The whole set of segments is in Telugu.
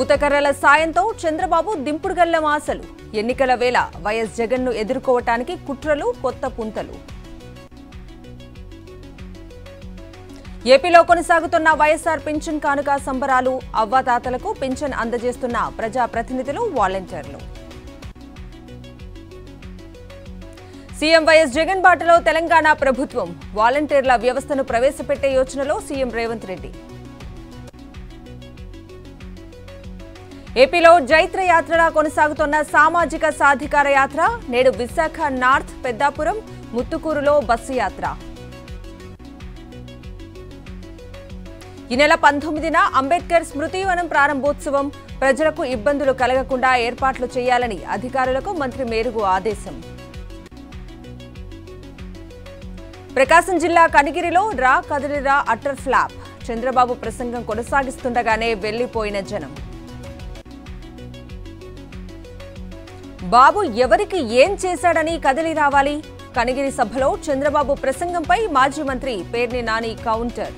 ఊతకర్రల సాయంతో చంద్రబాబు దింపుడుగల్లం ఆశలు ఎన్నికల వేళ వైఎస్ జగన్ను ఎదుర్కోవటానికి కుట్రలు కొత్త పుంతలు. ఏపీలో కొనసాగుతున్న వైఎస్ఆర్ పింఛన్ కానుక సంబరాలు అవ్వాతాతలకు పింఛన్ అందజేస్తున్న ప్రజాప్రతినిధులు వాలంటీర్లు. సీఎం వైఎస్ జగన్ బాటలో తెలంగాణ ప్రభుత్వం. వాలంటీర్ల వ్యవస్థను ప్రవేశపెట్టే యోచనలో సీఎం రేవంత్ రెడ్డి. ఏపీలో జైత్ర యాత్రలా కొనసాగుతున్న సామాజిక సాధికార యాత్ర నేడు విశాఖ నార్త్ పెద్దాపురం ముత్తుకూరులో బస్సు యాత్ర. ఈ నెల పంతొమ్మిదిన అంబేద్కర్ స్మృతివనం ప్రారంభోత్సవం. ప్రజలకు ఇబ్బందులు కలగకుండా ఏర్పాట్లు చేయాలని అధికారులకు మంత్రి మేరుగు ఆదేశం. ప్రకాశం జిల్లా కనిగిరిలో రా కదిలిరా అటర్ ఫ్లాప్. చంద్రబాబు ప్రసంగం కొనసాగిస్తుండగానే వెళ్ళిపోయిన జనం. బాబు ఎవరికి ఏం చేశాడని కదిలి రావాలి? కనిగిరి సభలో చంద్రబాబు ప్రసంగంపై మాజీ మంత్రి పేర్ని నాని కౌంటర్.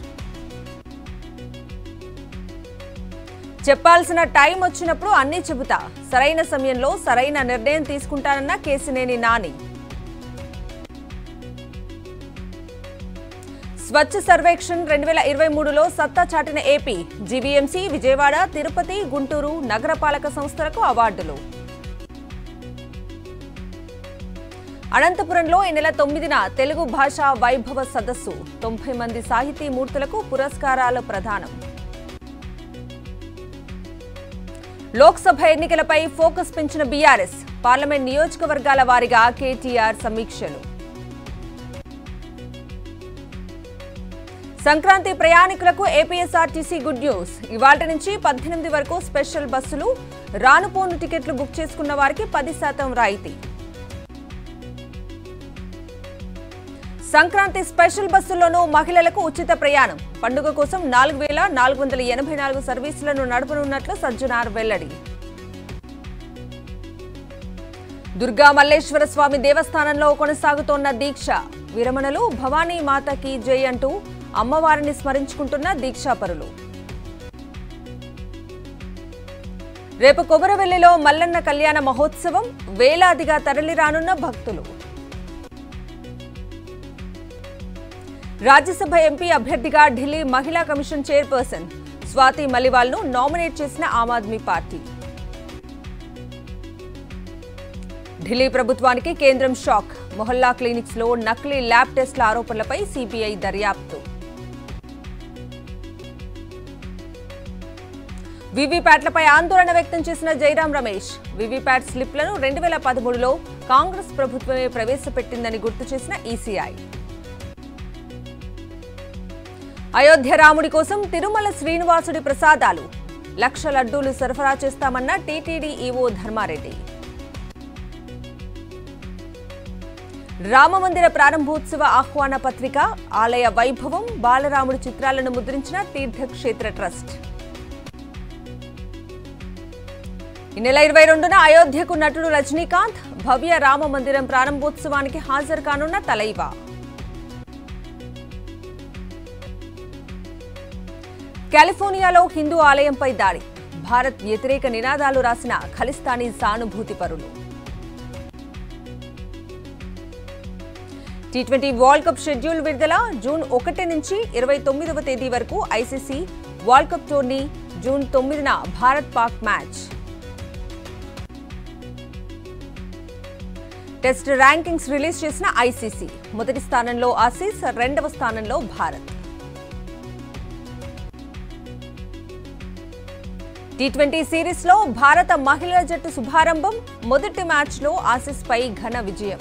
చెప్పాల్సిన టైం వచ్చినప్పుడు అన్నీ చెబుతా. సరైన సమయంలో సరైన నిర్ణయం తీసుకుంటానన్న కేసినేని నాని. స్వచ్ఛ సర్వేక్షణ్ రెండు వేల ఇరవై మూడులో సత్తా చాటిన ఏపీ జీవీఎంసీ విజయవాడ తిరుపతి గుంటూరు నగరపాలక సంస్థలకు అవార్డులు. అనంతపురంలో ఈ నెల తొమ్మిదిన తెలుగు భాషా వైభవ సదస్సు. తొంభై మంది సాహితీ మూర్తులకు పురస్కారాల ప్రదానం. లోక్సభ ఎన్నికలపై ఫోకస్ పెంచిన బీఆర్ఎస్ పార్లమెంట్ నియోజకవర్గాల వారీగా కేటీఆర్ సమీక్షలు. సంక్రాంతి ప్రయాణికులకు ఏపీఎస్ఆర్టీసీ గుడ్ న్యూస్. ఇవాళ నుంచి పద్దెనిమిది వరకు స్పెషల్ బస్సులు రానుపోను టికెట్లు బుక్ చేసుకున్న వారికి పది శాతం రాయితీ. సంక్రాంతి స్పెషల్ బస్సుల్లోనూ మహిళలకు ఉచిత ప్రయాణం. పండుగ కోసం నాలుగు వేల నాలుగు వందల ఎనభై నాలుగు సర్వీసులను నడపనున్నట్లు సజ్జనార్ వెల్లడి. దుర్గా మల్లేశ్వర స్వామి దేవస్థానంలో కొనసాగుతోన్న దీక్ష. విరమణలు భవానీ మాతకి జై అంటూ అమ్మవారిని స్మరించుకుంటున్న దీక్షాపరులు. రేపు కొమరవెల్లిలో మల్లన్న కళ్యాణ మహోత్సవం వేలాదిగా తరలిరానున్న భక్తులు. రాజ్యసభ ఎంపీ అభ్యర్థిగా ఢిల్లీ మహిళా కమిషన్ చైర్పర్సన్ స్వాతి మలివాల్ను నామినేట్ చేసిన ఆమ్ ఆద్మీ పార్టీ. ఢిల్లీ ప్రభుత్వానికి కేంద్రం షాక్. మొహల్లా క్లినిక్స్లో నకిలీ ల్యాబ్ టెస్ట్ల ఆరోపణలపై సిబిఐ దర్యాప్తు. వివిప్యాట్లపై ఆందోళన వ్యక్తం చేసిన జైరాం రమేష్. వివిప్యాట్ స్లిప్లను రెండు వేల పదమూడులో కాంగ్రెస్ ప్రభుత్వమే ప్రవేశపెట్టిందని గుర్తు చేసిన ఈసీఐ. అయోధ్య రాముడి కోసం తిరుమల శ్రీనివాసుడి ప్రసాదాలు. లక్ష లడ్డూలు సరఫరా చేస్తామన్న టీటీడీ ఈవో ధర్మారెడ్డి. రామమందిర ప్రారంభోత్సవ ఆహ్వాన పత్రిక ఆలయ వైభవం బాలరాముడి చిత్రాలను ముద్రించిన తీర్థక్షేత్ర ట్రస్ట్. ఈ నెల ఇరవై రెండున అయోధ్యకు నటుడు రజనీకాంత్ భవ్య రామ మందిరం ప్రారంభోత్సవానికి హాజరు కానున్న తలైవా. కాలిఫోర్నియాలో హిందూ ఆలయంపై దాడి. భారత్ వ్యతిరేక నినాదాలు రాసిన ఖలిస్తానీ సానుభూతి పరులు T twenty world cup schedule విడుదల జూన్ ఒకటి నుంచి ఇరవై తొమ్మిదవ తేదీ వరకు ICC world cup tourney June తొమ్మిదిన Bharat Pak match. Test rankings release చేసిన ఐసీసీ. మొదటి స్థానంలో ఆసీస్ రెండవ స్థానంలో భారత్. టీ ట్వంటీ సిరీస్లో భారత మహిళల జట్టు శుభారంభం మొదటి మ్యాచ్లో ఆసీస్పై ఘన విజయం.